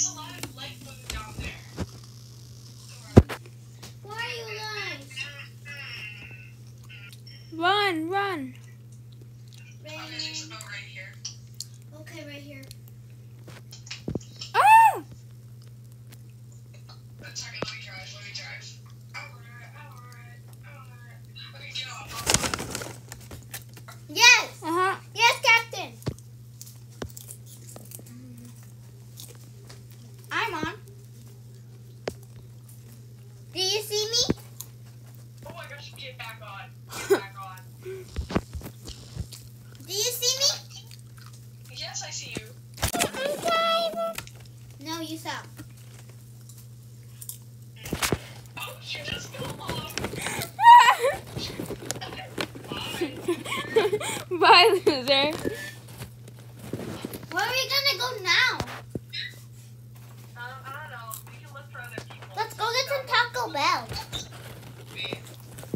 There's a lot of light down there. Why are you lying? Run, run. Okay, there's a boat right here. Okay, right here. Ah! That's okay, let me drive, let me drive. Alright, alright, alright. Okay, get off. Yes. Uh huh. Yes, Captain. I'm on. Do you see me? Oh my gosh, get back on. Get back on. Do you see me? Yes, I see you. No, you suck. Oh, you just go off. Bye. Bye, loser. Where are we gonna go now? Um, I don't know. We can look for other people. Let's go get some Taco Bell.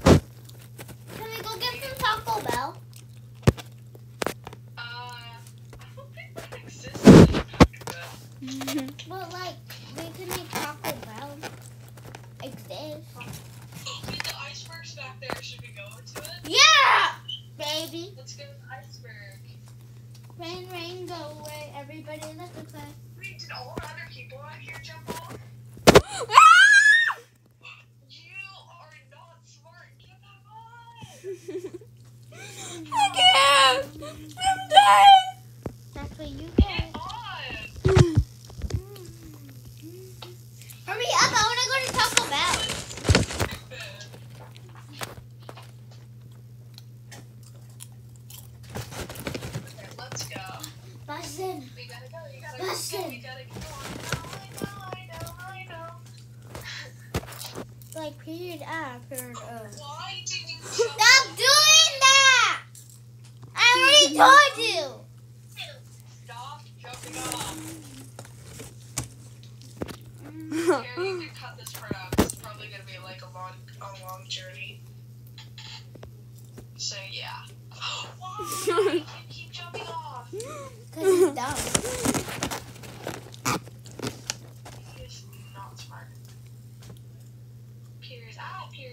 Can we go get some Taco Bell? Uh, I don't think that exists. Good. But like, we can make Taco Bell exist. Wait, the iceberg's back there. Should we go into it? Yeah, baby. Let's go to the iceberg. Rain, rain, go away. Everybody, let the play. Wait, did all the other people out here jump off? Ah! You are not smart. Get back on. I can't. I'm dying. That's what you Get get. on. Hurry up! I want to go to Taco Bell. Okay, let's go. Bustin'. We gotta go. You gotta go. We gotta go. I know, I know, I know, Like period after. Know. Why did you Stop doing that! I already told you. Stop jumping off. Here, you can cut this part out. It's probably gonna be like a long, a long journey. So yeah. Why? Keep jumping off. Cause he's dumb. He's not smart.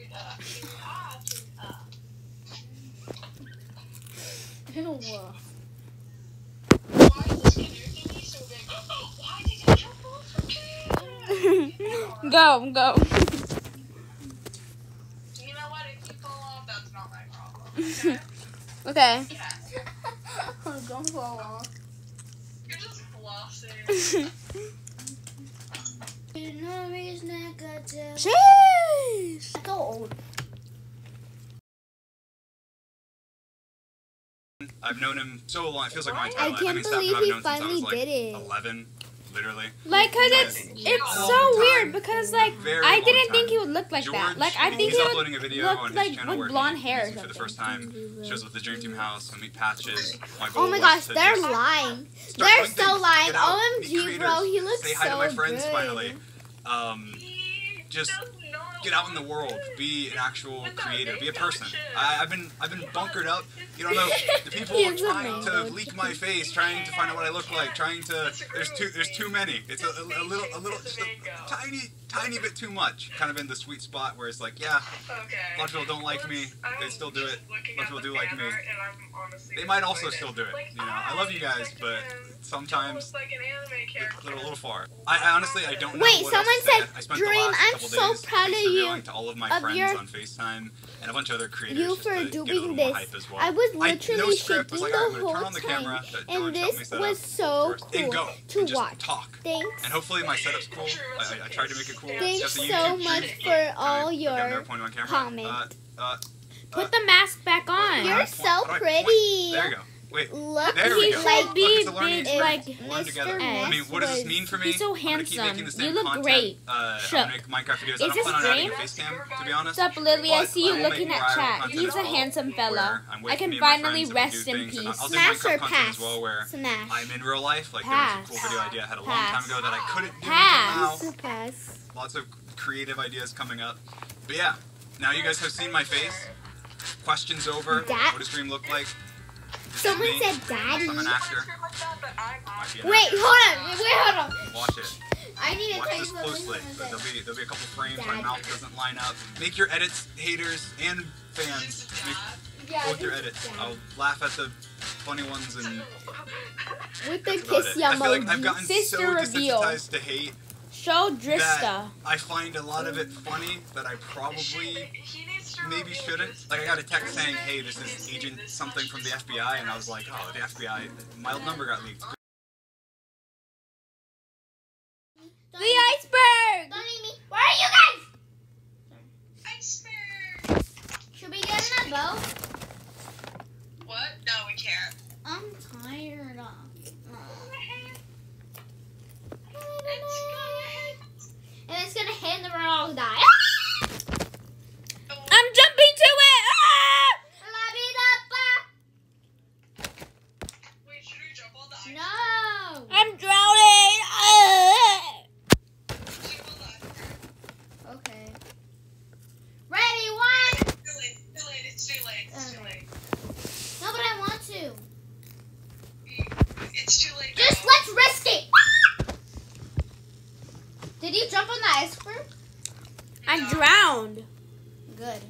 Up, up. Why is this canoe thingy so big? Why did you jump off? Okay. go, go. You know what? If you fall off, that's not my problem. Okay. Yeah. I'm going for. You're just flossing. You know he's negative. Jeez. So old. I've known him so long. It feels like my entire I life. can't mean, Stefan believe I've he known since I finally like, did it. 11, literally. Like, cause it's it's so time. weird because like Very I didn't time. think he would look like that. Like I think he's he would uploading a video look on his like with blonde he, hair or for the first time. Shows with the Dream Team house, I meet patches. My Oh my gosh, they're lying. They're doing so things, lying. out, OMG, bro, he looks Say hi so to my friends finally. Um, Just does not get out in the world, be an actual creator, be a person. I, I've been I've been bunkered up. You don't know the people He is trying to leak my face, trying to find out what I look like, trying to. There's too there's too many. It's a, a, a little a little just a tiny tiny bit too much. Kind of in the sweet spot where it's like yeah, a lot of people don't like me. They still do it. A lot of people do like me. banner and I'm honestly They might also still do it. You know, I love you guys, but sometimes look like an anime character. they're a little far. I, I honestly I don't know. Wait, what else someone to say. said, I spent "Dream, the last I'm so proud of face you, revealing to all of my of friends your- on FaceTime and a bunch of other creators You for to get a doing this. hype as well. I was I- literally no script, was shaking like, the I'm turn whole on the time, camera and this was so of cool and go to and just watch. talk. Thanks. And hopefully my setup's cool. I, I, I tried to make it cool. Thanks Just so YouTube much for Can I- all okay, your I've never pointed on Uh, uh, Put the mask back on. You're How do I so point? How do I point? pretty. There you go. Wait. Look, There we go. Look, be learning big, experience. like learn together. Mr. I mean, what does this mean for me? He's so I'm gonna keep making the handsome. You look content. great. Uh, Shook. Minecraft videos. Is I don't this plan on adding a face cam, to be honest. What's up, Lily? I see you looking at chat. He's a handsome fella. I can me and my finally friends and we rest in peace. Smash or pass? well, where Smash. I'm in real life. Like Pass. there's a cool video idea I had a long time ago that I couldn't do Pass. now. Pass. Lots of creative ideas coming up. But yeah, now you guys have seen my face. Questions over. What does Dream look like? Someone said daddy. I'm an actor. Like that, but I'm Might be an Wait, hold on. Wait, hold on. Watch it. I need to Watch this closely. There'll be there'll be a couple frames. My mouth doesn't line up. Make your edits, haters and fans. Make Yeah, both your edits. Dad. I'll laugh at the funny ones and With the kiss it. I feel like I've emoji. gotten Sister so reveal. desensitized to hate Show Drista. I find a lot of it funny that I probably He needs to maybe shouldn't. Like I got a text saying, "Hey, this is Agent something from the FBI," and I was like, "Oh, the FBI, my number got leaked." The iceberg. Don't eat me. Where are you guys? Iceberg. Should we get in a boat? What? No, we can't. I'm tired. Uh, and it's gonna hit and then we're all die. I'm jumping to it. Ah! Wait, should we jump on the iceberg? No. I'm drowning. Ah! Jump on the iceberg. Okay. Ready, one. Too late. Too late. It's too late. It's too Okay. late. No, but I want to. It's too late. Just now. let's risk it. Did you jump on the iceberg? I drowned. Good.